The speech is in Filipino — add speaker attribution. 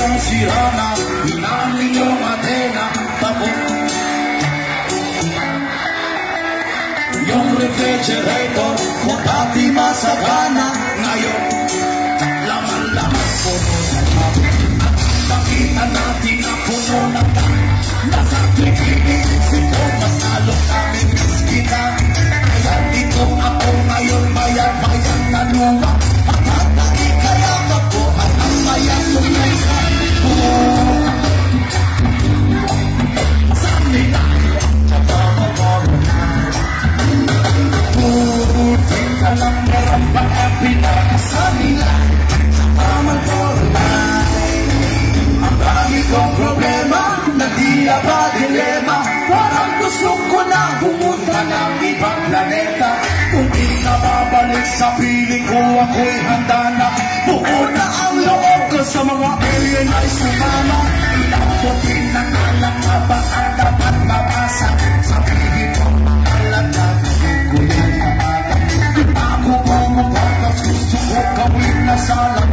Speaker 1: yung sirana Hinami yung Atena Tapos Yung refrigerator Kung pati masagana pumunta ng ibang planeta. Kung di na babalik sa piling ko ako'y handa na. Buo na ang loob ko sa mga alienized na tama Ilang ko pinangalang na ba ang dapat mabasa? Sa piling ko pangalan na kukulit na. Alam Di ba ko bumubatas gusto ko gawin na salang